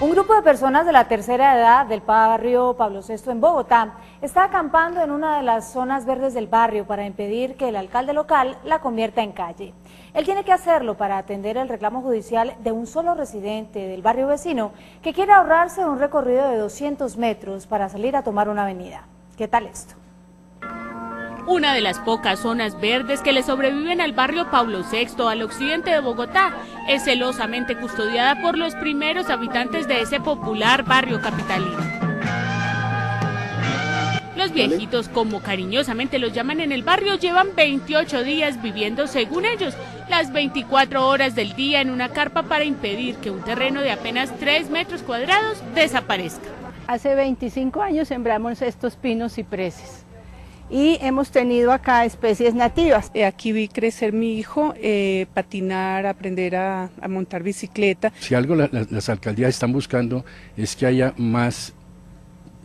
Un grupo de personas de la tercera edad del barrio Pablo VI en Bogotá está acampando en una de las zonas verdes del barrio para impedir que el alcalde local la convierta en calle. Él tiene que hacerlo para atender el reclamo judicial de un solo residente del barrio vecino que quiere ahorrarse un recorrido de 200 metros para salir a tomar una avenida. ¿Qué tal esto? Una de las pocas zonas verdes que le sobreviven al barrio Pablo VI al occidente de Bogotá, es celosamente custodiada por los primeros habitantes de ese popular barrio capitalino. Los viejitos, como cariñosamente los llaman en el barrio, llevan 28 días viviendo, según ellos, las 24 horas del día en una carpa para impedir que un terreno de apenas 3 metros cuadrados desaparezca. Hace 25 años sembramos estos pinos y cipreses y hemos tenido acá especies nativas. Eh, aquí vi crecer mi hijo, eh, patinar, aprender a, montar bicicleta. Si algo las alcaldías están buscando es que haya más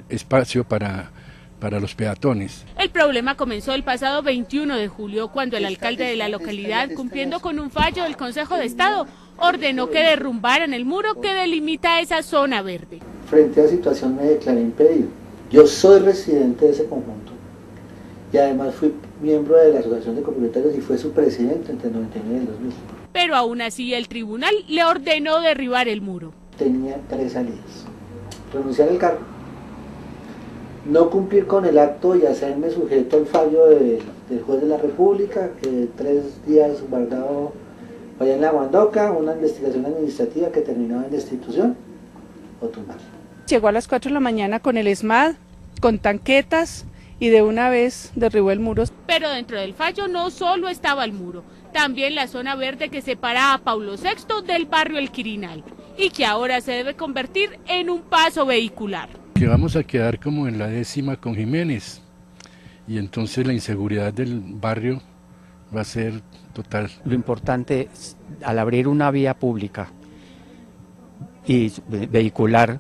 espacio para para los peatones. El problema comenzó el pasado 21 de julio cuando el alcalde de la localidad, cumpliendo con un fallo del Consejo de Estado, ordenó que derrumbaran el muro que delimita esa zona verde. Frente a la situación me declaré impedido. Yo soy residente de ese conjunto y además fui miembro de la Asociación de Comunitarios y fue su presidente entre 99 y 2000. Pero aún así el tribunal le ordenó derribar el muro. Tenía tres salidas. Renunciar al cargo, no cumplir con el acto y hacerme sujeto al fallo del juez de la República, que tres días guardado allá en la Guandoca, una investigación administrativa que terminó en destitución o tumbar. Llegó a las 4 de la mañana con el ESMAD, con tanquetas, y de una vez derribó el muro. Pero dentro del fallo no solo estaba el muro, también la zona verde que separa a Paulo VI del barrio El Quirinal y que ahora se debe convertir en un paso vehicular. Que vamos a quedar como en la décima con Jiménez y entonces la inseguridad del barrio va a ser total. Lo importante es, al abrir una vía pública y vehicular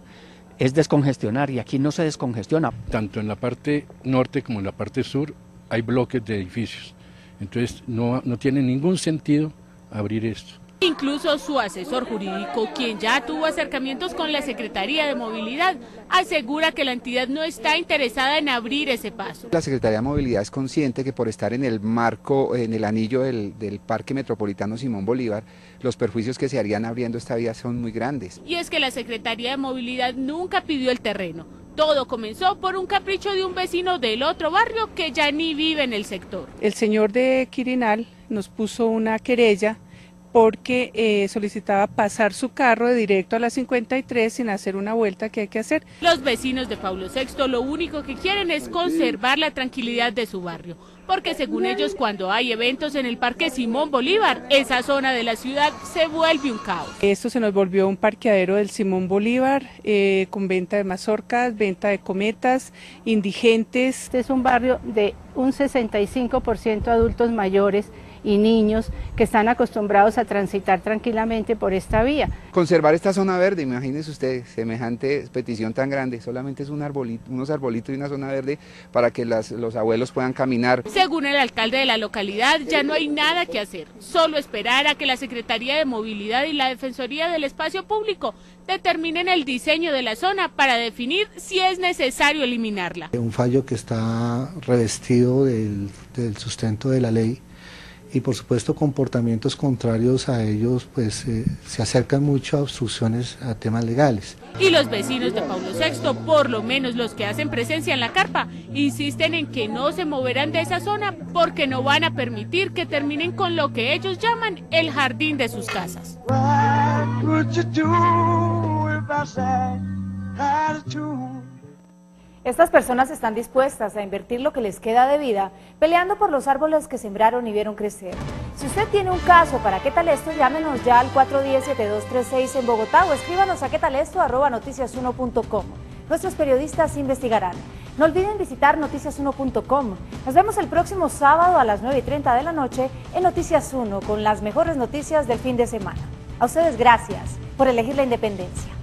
es descongestionar y aquí no se descongestiona. Tanto en la parte norte como en la parte sur hay bloques de edificios, entonces no, no tiene ningún sentido abrir esto. Incluso su asesor jurídico, quien ya tuvo acercamientos con la Secretaría de Movilidad, asegura que la entidad no está interesada en abrir ese paso. La Secretaría de Movilidad es consciente que por estar en el marco, en el anillo del, del Parque Metropolitano Simón Bolívar, los perjuicios que se harían abriendo esta vía son muy grandes. Y es que la Secretaría de Movilidad nunca pidió el terreno. Todo comenzó por un capricho de un vecino del otro barrio que ya ni vive en el sector. El señor de Quirinal nos puso una querella porque eh, solicitaba pasar su carro de directo a la 53 sin hacer una vuelta que hay que hacer. Los vecinos de Pablo VI lo único que quieren es conservar la tranquilidad de su barrio, porque según ellos cuando hay eventos en el Parque Simón Bolívar, esa zona de la ciudad se vuelve un caos. Esto se nos volvió un parqueadero del Simón Bolívar eh, con venta de mazorcas, venta de cometas, indigentes. Este es un barrio de un 65% adultos mayores y niños que están acostumbrados a transitar tranquilamente por esta vía. Conservar esta zona verde, imagínense ustedes, semejante petición tan grande, solamente es un arbolito, unos arbolitos y una zona verde para que los abuelos puedan caminar. Según el alcalde de la localidad, ya no hay nada que hacer, solo esperar a que la Secretaría de Movilidad y la Defensoría del Espacio Público determinen el diseño de la zona para definir si es necesario eliminarla. Un fallo que está revestido del, del sustento de la ley y por supuesto comportamientos contrarios a ellos pues eh, se acercan mucho a obstrucciones a temas legales. Y los vecinos de Pablo VI, por lo menos los que hacen presencia en la carpa, insisten en que no se moverán de esa zona porque no van a permitir que terminen con lo que ellos llaman el jardín de sus casas. Estas personas están dispuestas a invertir lo que les queda de vida peleando por los árboles que sembraron y vieron crecer. Si usted tiene un caso para qué tal esto, llámenos ya al 410-7236 en Bogotá o escríbanos a qué tal esto arroba noticias1.com. Nuestros periodistas investigarán. No olviden visitar noticias1.com. Nos vemos el próximo sábado a las 9 y 30 de la noche en Noticias 1 con las mejores noticias del fin de semana. A ustedes gracias por elegir la independencia.